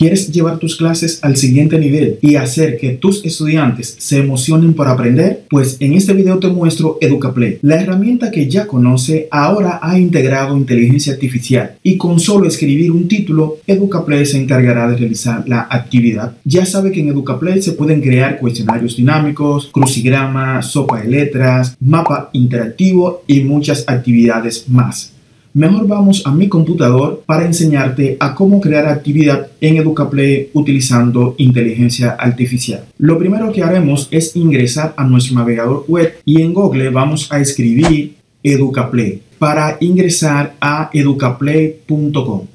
¿Quieres llevar tus clases al siguiente nivel y hacer que tus estudiantes se emocionen por aprender? Pues en este video te muestro EducaPlay. La herramienta que ya conoce ahora ha integrado inteligencia artificial y con solo escribir un título, EducaPlay se encargará de realizar la actividad. Ya sabe que en EducaPlay se pueden crear cuestionarios dinámicos, crucigramas, sopa de letras, mapa interactivo y muchas actividades más. Mejor vamos a mi computador para enseñarte a cómo crear actividad en EducaPlay utilizando inteligencia artificial. Lo primero que haremos es ingresar a nuestro navegador web y en Google vamos a escribir EducaPlay para ingresar a educaplay.com.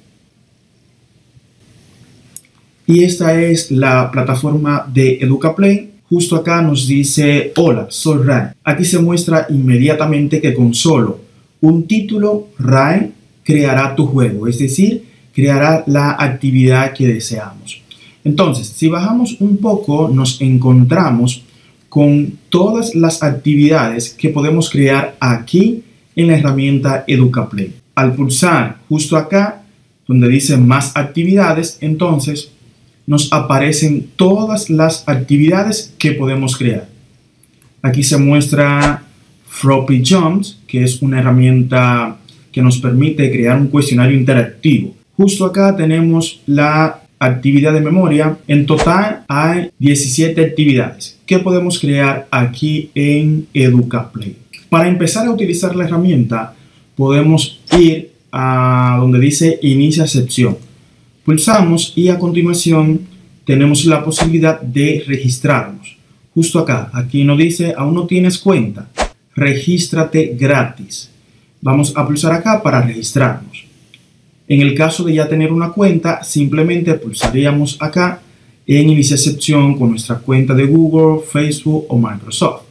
Y esta es la plataforma de EducaPlay. Justo acá nos dice, hola, soy Ray. Aquí se muestra inmediatamente que con solo un título, RAI creará tu juego, es decir, creará la actividad que deseamos. Entonces, si bajamos un poco, nos encontramos con todas las actividades que podemos crear aquí en la herramienta EducaPlay. Al pulsar justo acá, donde dice más actividades, entonces nos aparecen todas las actividades que podemos crear. Aquí se muestra Floppy Jumps, que es una herramienta que nos permite crear un cuestionario interactivo. Justo acá tenemos la actividad de memoria. En total hay 17 actividades que podemos crear aquí en EducaPlay. Para empezar a utilizar la herramienta, podemos ir a donde dice Inicia sección. Pulsamos y a continuación tenemos la posibilidad de registrarnos. Justo acá, aquí nos dice, aún no tienes cuenta regístrate gratis. Vamos a pulsar acá para registrarnos. En el caso de ya tener una cuenta, simplemente pulsaríamos acá en iniciar sección con nuestra cuenta de Google, Facebook o Microsoft.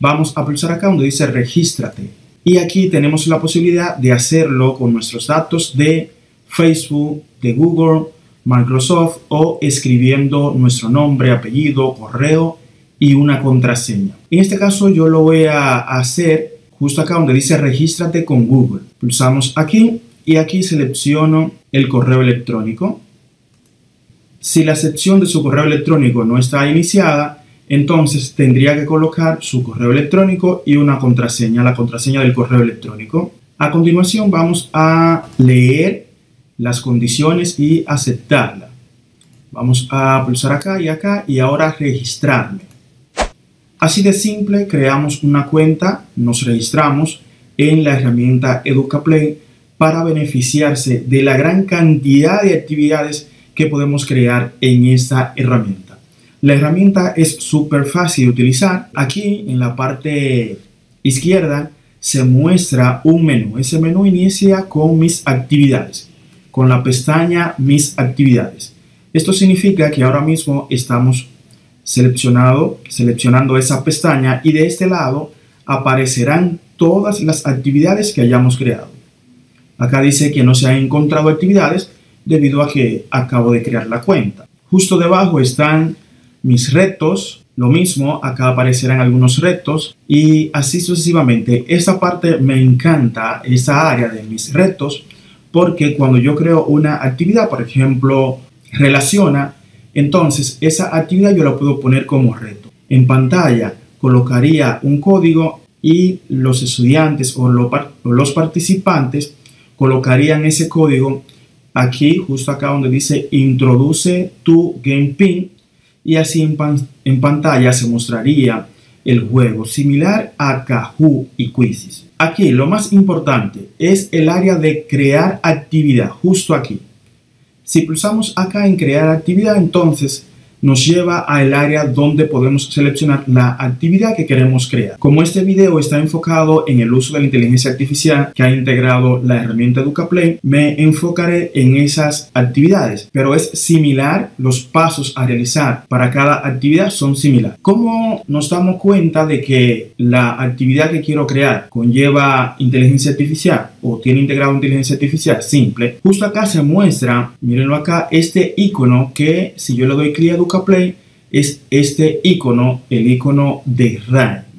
Vamos a pulsar acá donde dice regístrate. Y aquí tenemos la posibilidad de hacerlo con nuestros datos de Facebook, de Google, Microsoft o escribiendo nuestro nombre, apellido, correo y una contraseña. En este caso yo lo voy a hacer justo acá donde dice regístrate con Google. Pulsamos aquí y aquí selecciono el correo electrónico. Si la sección de su correo electrónico no está iniciada, entonces tendría que colocar su correo electrónico y una contraseña, la contraseña del correo electrónico. A continuación vamos a leer las condiciones y aceptarla. Vamos a pulsar acá y acá y ahora registrarme. Así de simple, creamos una cuenta, nos registramos en la herramienta EducaPlay para beneficiarse de la gran cantidad de actividades que podemos crear en esta herramienta. La herramienta es súper fácil de utilizar. Aquí en la parte izquierda se muestra un menú. Ese menú inicia con mis actividades, con la pestaña mis actividades. Esto significa que ahora mismo estamos seleccionado, seleccionando esa pestaña y de este lado aparecerán todas las actividades que hayamos creado. Acá dice que no se han encontrado actividades debido a que acabo de crear la cuenta. Justo debajo están mis retos, lo mismo, acá aparecerán algunos retos y así sucesivamente. Esta parte me encanta, esa área de mis retos, porque cuando yo creo una actividad, por ejemplo, relaciona entonces, esa actividad yo la puedo poner como reto. En pantalla colocaría un código y los estudiantes o los participantes colocarían ese código aquí, justo acá donde dice introduce tu game pin y así en, pantalla se mostraría el juego similar a Kahoot y Quizzes. Aquí lo más importante es el área de crear actividad, justo aquí. Si pulsamos acá en crear actividad, entonces nos lleva al área donde podemos seleccionar la actividad que queremos crear. Como este video está enfocado en el uso de la inteligencia artificial que ha integrado la herramienta EducaPlay, me enfocaré en esas actividades, pero es similar, los pasos a realizar para cada actividad son similares. ¿Cómo nos damos cuenta de que la actividad que quiero crear conlleva inteligencia artificial o tiene integrado inteligencia artificial? Simple. Justo acá se muestra, mírenlo acá, este icono que si yo le doy clic a Play es este icono, el icono de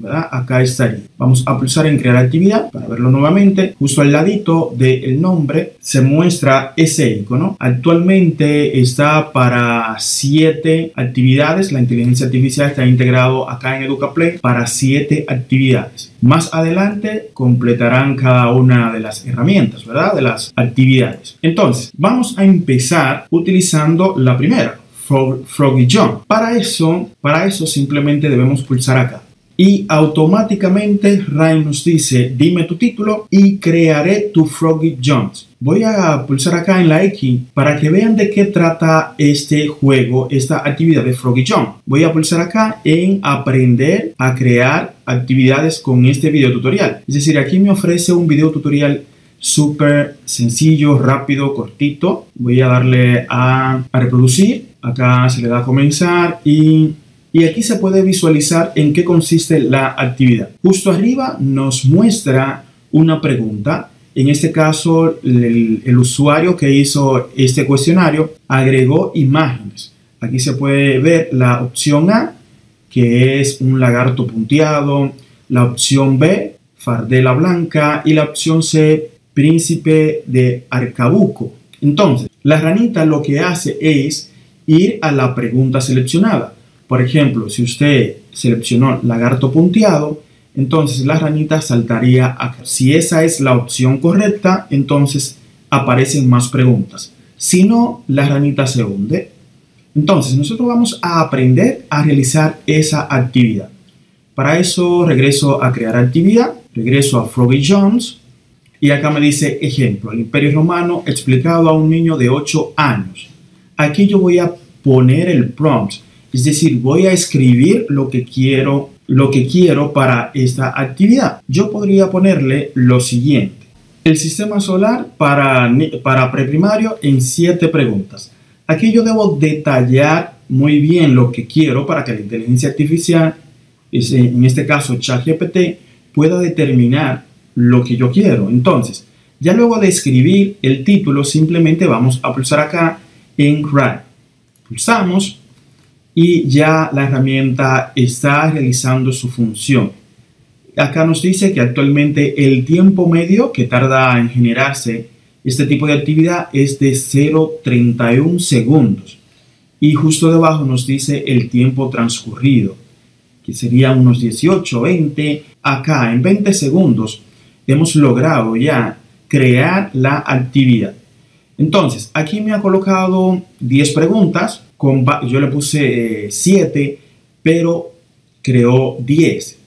RAI. Acá estaría. Vamos a pulsar en crear actividad para verlo nuevamente. Justo al ladito del nombre se muestra ese icono. Actualmente está para siete actividades. La inteligencia artificial está integrado acá en EducaPlay para siete actividades. Más adelante completarán cada una de las herramientas, ¿verdad? De las actividades. Entonces, vamos a empezar utilizando la primera, Froggy Jump. Para eso, para eso simplemente debemos pulsar acá y automáticamente Ryan nos dice dime tu título y crearé tu Froggy Jumps. Voy a pulsar acá en la X para que vean de qué trata este juego, esta actividad de Froggy Jump. Voy a pulsar acá en aprender a crear actividades con este video tutorial. Es decir, aquí me ofrece un video tutorial súper sencillo, rápido, cortito. Voy a darle a, a reproducir. Acá se le da a comenzar y y aquí se puede visualizar en qué consiste la actividad. Justo arriba nos muestra una pregunta. En este caso, el, usuario que hizo este cuestionario agregó imágenes. Aquí se puede ver la opción A, que es un lagarto punteado, la opción B, fardela blanca, y la opción C, príncipe de arcabuco. Entonces, la ranita lo que hace es ir a la pregunta seleccionada. Por ejemplo, si usted seleccionó lagarto punteado, entonces la ranita saltaría acá. Si esa es la opción correcta, entonces aparecen más preguntas. Si no, la ranita se hunde. Entonces, nosotros vamos a aprender a realizar esa actividad. Para eso regreso a crear actividad, regreso a Froggy Jones y acá me dice ejemplo, el Imperio Romano explicado a un niño de 8 años. Aquí yo voy a poner el prompt es decir, voy a escribir lo que quiero, lo que quiero para esta actividad. Yo podría ponerle lo siguiente. El sistema solar para, para preprimario en siete preguntas. Aquí yo debo detallar muy bien lo que quiero para que la inteligencia artificial, en este caso ChatGPT, pueda determinar lo que yo quiero. Entonces, ya luego de escribir el título, simplemente vamos a pulsar acá en Write. Pulsamos y ya la herramienta está realizando su función. Acá nos dice que actualmente el tiempo medio que tarda en generarse este tipo de actividad es de 0,31 segundos. Y justo debajo nos dice el tiempo transcurrido, que sería unos 18, 20. Acá en 20 segundos hemos logrado ya crear la actividad. Entonces, aquí me ha colocado 10 preguntas yo le puse 7, eh, pero creó 10.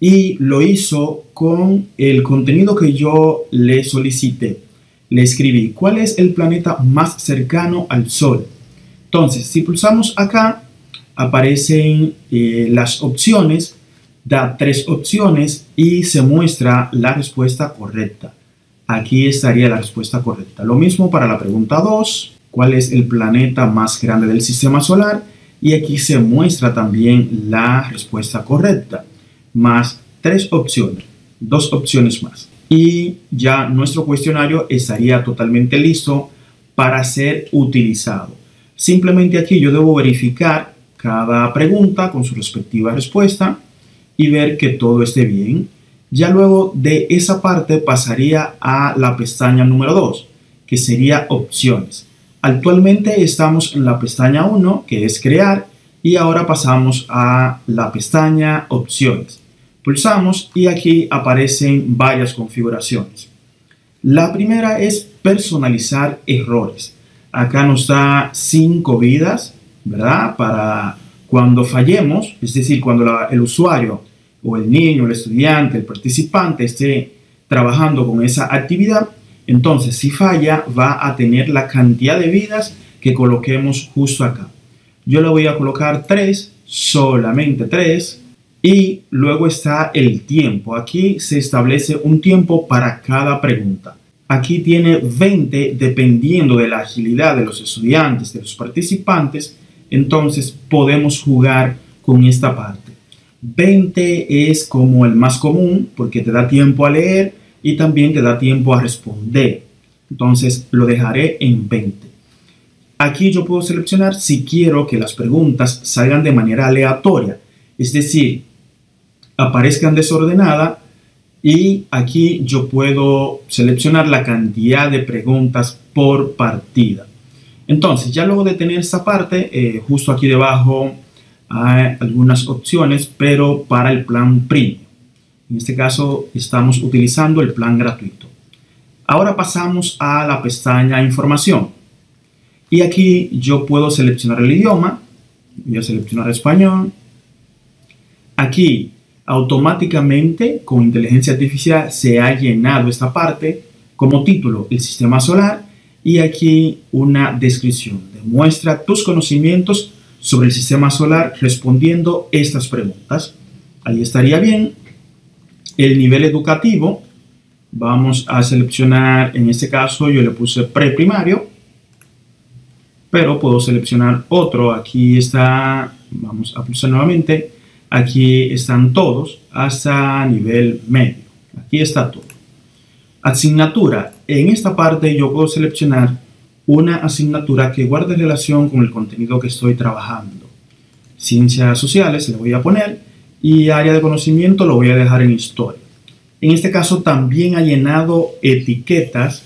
Y lo hizo con el contenido que yo le solicité. Le escribí, ¿cuál es el planeta más cercano al Sol? Entonces, si pulsamos acá, aparecen eh, las opciones, da tres opciones y se muestra la respuesta correcta. Aquí estaría la respuesta correcta. Lo mismo para la pregunta 2, cuál es el planeta más grande del sistema solar y aquí se muestra también la respuesta correcta, más tres opciones, dos opciones más. Y ya nuestro cuestionario estaría totalmente listo para ser utilizado. Simplemente aquí yo debo verificar cada pregunta con su respectiva respuesta y ver que todo esté bien. Ya luego de esa parte pasaría a la pestaña número 2, que sería opciones. Actualmente estamos en la pestaña 1, que es crear, y ahora pasamos a la pestaña opciones. Pulsamos y aquí aparecen varias configuraciones. La primera es personalizar errores. Acá nos da 5 vidas, ¿verdad? Para cuando fallemos, es decir, cuando el usuario o el niño, el estudiante, el participante esté trabajando con esa actividad, entonces, si falla, va a tener la cantidad de vidas que coloquemos justo acá. Yo le voy a colocar 3, solamente 3. Y luego está el tiempo. Aquí se establece un tiempo para cada pregunta. Aquí tiene 20 dependiendo de la agilidad de los estudiantes, de los participantes. Entonces podemos jugar con esta parte. 20 es como el más común porque te da tiempo a leer y también te da tiempo a responder. Entonces lo dejaré en 20. Aquí yo puedo seleccionar si quiero que las preguntas salgan de manera aleatoria. Es decir, aparezcan desordenada y aquí yo puedo seleccionar la cantidad de preguntas por partida. Entonces, ya luego de tener esta parte, eh, justo aquí debajo hay algunas opciones, pero para el plan premium. En este caso, estamos utilizando el plan gratuito. Ahora pasamos a la pestaña Información. Y aquí yo puedo seleccionar el idioma. Voy a seleccionar español. Aquí automáticamente con inteligencia artificial se ha llenado esta parte como título el sistema solar y aquí una descripción. Demuestra tus conocimientos sobre el sistema solar respondiendo estas preguntas. Ahí estaría bien. El nivel educativo, vamos a seleccionar, en este caso yo le puse preprimario, pero puedo seleccionar otro. Aquí está, vamos a pulsar nuevamente, aquí están todos hasta nivel medio. Aquí está todo. Asignatura. En esta parte yo puedo seleccionar una asignatura que guarde relación con el contenido que estoy trabajando. Ciencias sociales le voy a poner y área de conocimiento lo voy a dejar en historia. En este caso también ha llenado etiquetas.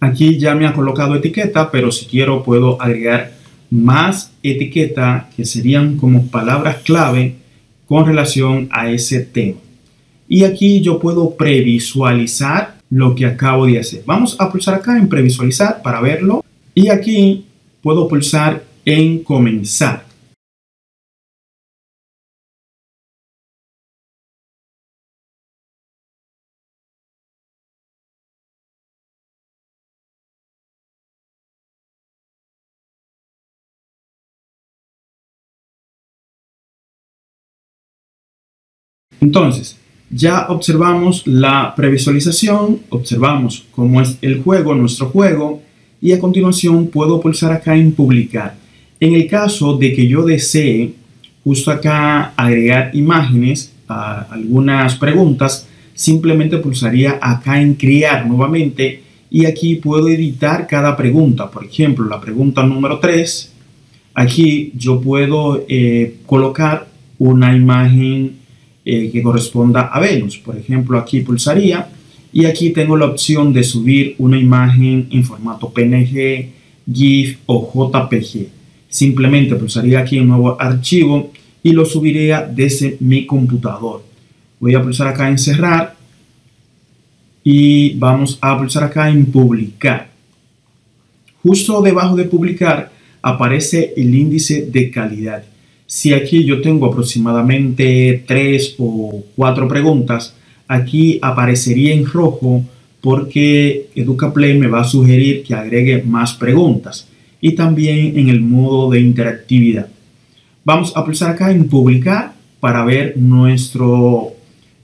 Aquí ya me ha colocado etiqueta, pero si quiero puedo agregar más etiqueta que serían como palabras clave con relación a ese tema. Y aquí yo puedo previsualizar lo que acabo de hacer. Vamos a pulsar acá en previsualizar para verlo y aquí puedo pulsar en comenzar. Entonces, ya observamos la previsualización, observamos cómo es el juego, nuestro juego, y a continuación puedo pulsar acá en publicar. En el caso de que yo desee justo acá agregar imágenes a algunas preguntas, simplemente pulsaría acá en crear nuevamente y aquí puedo editar cada pregunta. Por ejemplo, la pregunta número 3, aquí yo puedo eh, colocar una imagen eh, que corresponda a Venus. Por ejemplo, aquí pulsaría y aquí tengo la opción de subir una imagen en formato PNG, GIF o JPG. Simplemente pulsaría aquí un nuevo archivo y lo subiría desde mi computador. Voy a pulsar acá en cerrar y vamos a pulsar acá en publicar. Justo debajo de publicar aparece el índice de calidad. Si aquí yo tengo aproximadamente tres o cuatro preguntas, aquí aparecería en rojo porque EducaPlay me va a sugerir que agregue más preguntas y también en el modo de interactividad. Vamos a pulsar acá en publicar para ver nuestro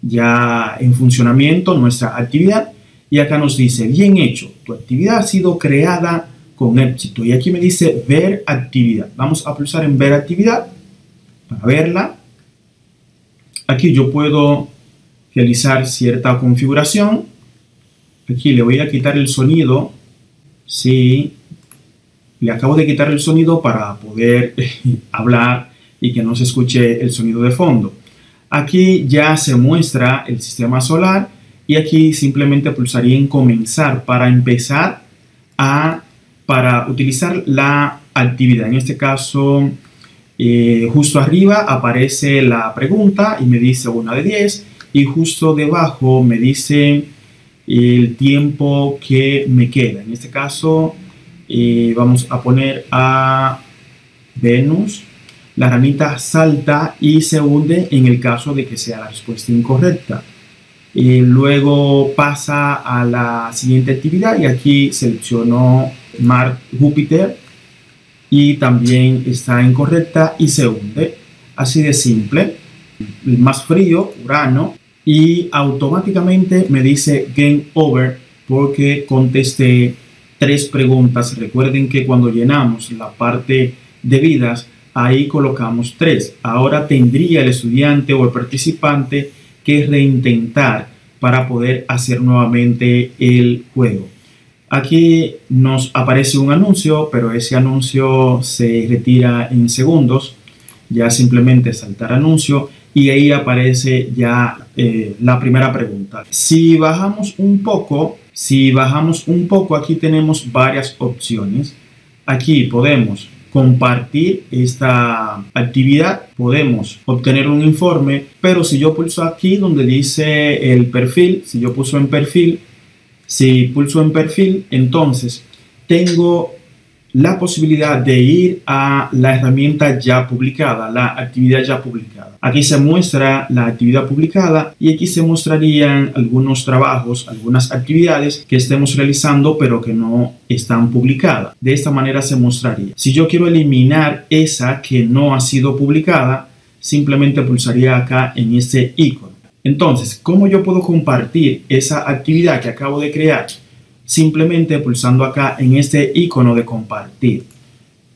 ya en funcionamiento, nuestra actividad. Y acá nos dice, bien hecho, tu actividad ha sido creada con éxito. Y aquí me dice ver actividad. Vamos a pulsar en ver actividad para verla. Aquí yo puedo realizar cierta configuración. Aquí le voy a quitar el sonido. Sí, le acabo de quitar el sonido para poder hablar y que no se escuche el sonido de fondo. Aquí ya se muestra el sistema solar y aquí simplemente pulsaría en comenzar para empezar a para utilizar la actividad. En este caso, eh, justo arriba aparece la pregunta y me dice una de 10 y justo debajo me dice el tiempo que me queda. En este caso eh, vamos a poner a Venus. La ranita salta y se hunde en el caso de que sea la respuesta incorrecta. y luego pasa a la siguiente actividad y aquí selecciono Mar Júpiter y también está incorrecta y se hunde. Así de simple. El más frío, Urano, y automáticamente me dice Game Over porque contesté tres preguntas. Recuerden que cuando llenamos la parte de vidas, ahí colocamos tres. Ahora tendría el estudiante o el participante que reintentar para poder hacer nuevamente el juego. Aquí nos aparece un anuncio, pero ese anuncio se retira en segundos. Ya simplemente saltar anuncio y ahí aparece ya eh, la primera pregunta. Si bajamos un poco, si bajamos un poco, aquí tenemos varias opciones. Aquí podemos compartir esta actividad, podemos obtener un informe, pero si yo pulso aquí donde dice el perfil, si yo pulso en perfil, si pulso en perfil, entonces tengo la posibilidad de ir a la herramienta ya publicada, la actividad ya publicada. Aquí se muestra la actividad publicada y aquí se mostrarían algunos trabajos, algunas actividades que estemos realizando pero que no están publicadas. De esta manera se mostraría. Si yo quiero eliminar esa que no ha sido publicada, simplemente pulsaría acá en este icono. Entonces, ¿cómo yo puedo compartir esa actividad que acabo de crear? Simplemente pulsando acá en este icono de compartir.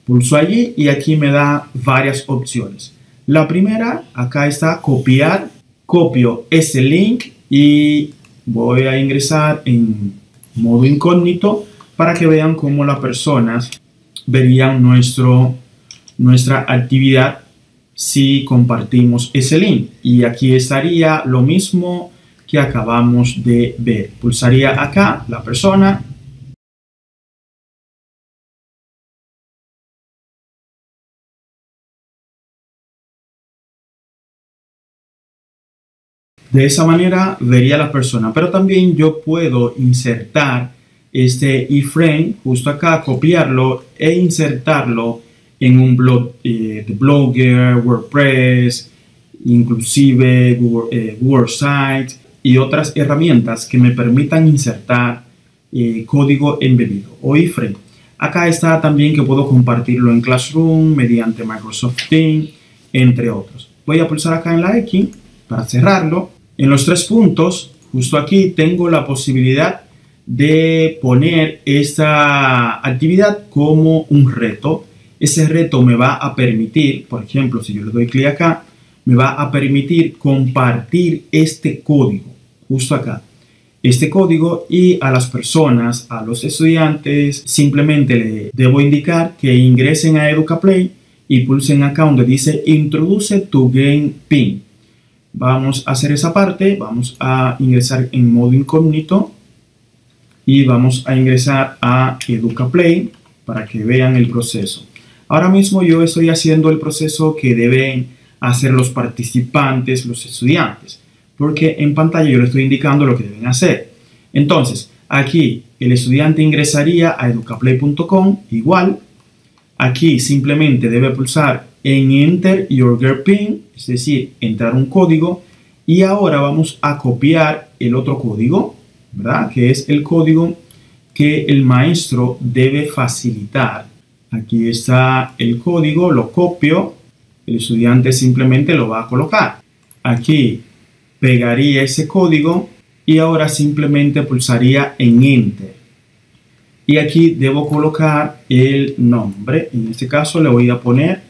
Pulso allí y aquí me da varias opciones. La primera, acá está copiar. Copio ese link y voy a ingresar en modo incógnito para que vean cómo las personas verían nuestro, nuestra actividad si compartimos ese link. Y aquí estaría lo mismo que acabamos de ver. Pulsaría acá la persona. De esa manera vería la persona, pero también yo puedo insertar este iframe justo acá, copiarlo e insertarlo en un blog eh, de Blogger, WordPress, inclusive Google, eh, y otras herramientas que me permitan insertar eh, código embebido o iframe. Acá está también que puedo compartirlo en Classroom mediante Microsoft Teams, entre otros. Voy a pulsar acá en la X para cerrarlo. En los tres puntos, justo aquí, tengo la posibilidad de poner esta actividad como un reto. Ese reto me va a permitir, por ejemplo, si yo le doy clic acá, me va a permitir compartir este código justo acá este código y a las personas, a los estudiantes, simplemente le debo indicar que ingresen a EducaPlay y pulsen acá donde dice introduce tu game pin. Vamos a hacer esa parte, vamos a ingresar en modo incógnito y vamos a ingresar a EducaPlay para que vean el proceso. Ahora mismo yo estoy haciendo el proceso que deben hacer los participantes, los estudiantes porque en pantalla yo le estoy indicando lo que deben hacer. Entonces, aquí el estudiante ingresaría a educaplay.com, igual. Aquí simplemente debe pulsar en Enter Your Girl Pin, es decir, entrar un código. Y ahora vamos a copiar el otro código, ¿verdad? Que es el código que el maestro debe facilitar. Aquí está el código, lo copio, el estudiante simplemente lo va a colocar. Aquí pegaría ese código y ahora simplemente pulsaría en Enter. Y aquí debo colocar el nombre. En este caso le voy a poner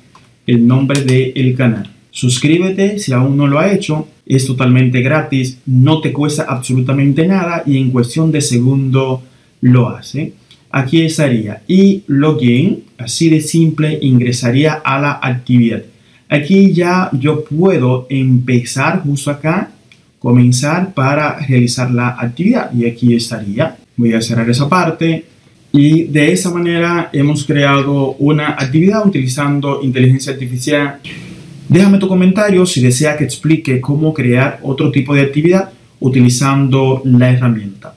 el nombre del canal. Suscríbete si aún no lo ha hecho. Es totalmente gratis, no te cuesta absolutamente nada y en cuestión de segundo lo hace. Aquí estaría y login, así de simple, ingresaría a la actividad. Aquí ya yo puedo empezar justo acá comenzar para realizar la actividad y aquí estaría. Voy a cerrar esa parte y de esa manera hemos creado una actividad utilizando inteligencia artificial. Déjame tu comentario si desea que explique cómo crear otro tipo de actividad utilizando la herramienta.